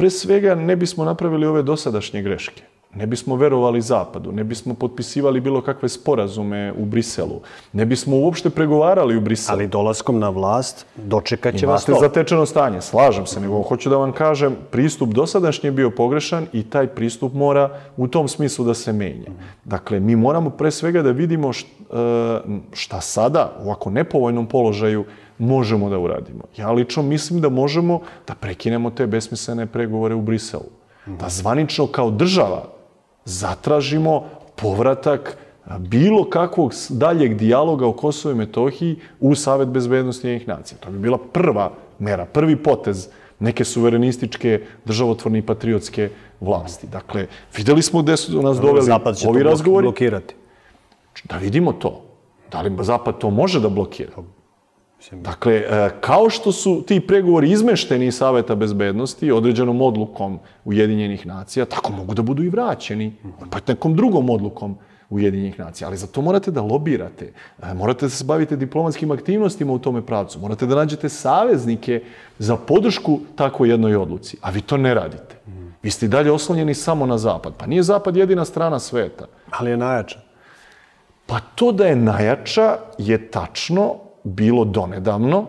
pre svega ne bismo napravili ove dosadašnje greške. Ne bismo verovali Zapadu, ne bismo potpisivali bilo kakve sporazume u Briselu, ne bismo uopšte pregovarali u Briselu. Ali dolaskom na vlast dočekat će vas Imate to. zatečeno stanje, slažem se, nego hoću da vam kažem, pristup dosadašnji je bio pogrešan i taj pristup mora u tom smislu da se menja. Dakle, mi moramo pre svega da vidimo št- e, šta sada u ovako nepovoljnom položaju možemo da uradimo. Ja lično mislim da možemo da prekinemo te besmislene pregovore u Briselu. Da zvanično kao država zatražimo povratak bilo kakvog daljeg dijaloga o Kosovo i Metohiji u Savet bezbednosti jednih nacija. To bi bila prva mera, prvi potez neke suverenističke, državotvorne i patriotske vlasti. Dakle, videli smo gde su nas doveli Zapad će ovi razgovori. blokirati. Da vidimo to. Da li Zapad to može da blokira? Dakle, e, kao što su ti pregovori izmešteni iz Saveta bezbednosti određenom odlukom Ujedinjenih nacija, tako mogu da budu i vraćeni, pa nekom drugom odlukom Ujedinjenih nacija. Ali za to morate da lobirate, e, morate da se bavite diplomatskim aktivnostima u tome pravcu, morate da nađete saveznike za podršku takvoj jednoj odluci, a vi to ne radite. Vi ste i dalje oslonjeni samo na Zapad. Pa nije Zapad jedina strana sveta. Ali je najjača. Pa to da je najjača je tačno bilo donedavno,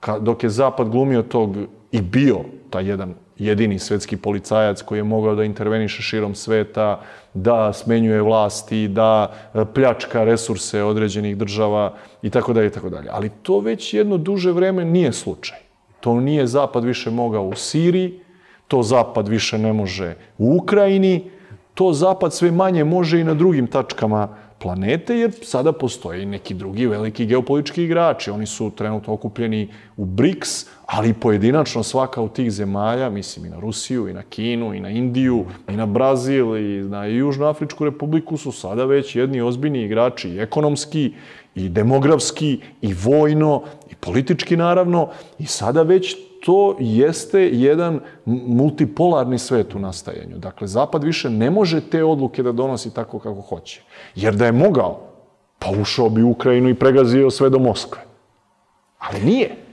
ka, dok je Zapad glumio tog i bio taj jedan jedini svetski policajac koji je mogao da interveniše širom sveta, da smenjuje vlasti, da e, pljačka resurse određenih država i tako dalje i tako dalje. Ali to već jedno duže vreme nije slučaj. To nije Zapad više mogao u Siriji, to Zapad više ne može u Ukrajini, to Zapad sve manje može i na drugim tačkama planete, jer sada postoje neki drugi veliki geopolitički igrači. Oni su trenutno okupljeni u BRICS, ali pojedinačno svaka od tih zemalja, mislim i na Rusiju, i na Kinu, i na Indiju, i na Brazil, i na Južnoafričku republiku, su sada već jedni ozbiljni igrači, i ekonomski, i demografski, i vojno, i politički naravno, i sada već to jeste jedan multipolarni svet u nastajanju. Dakle, Zapad više ne može te odluke da donosi tako kako hoće. Jer da je mogao, pa ušao bi u Ukrajinu i pregazio sve do Moskve. Ali nije.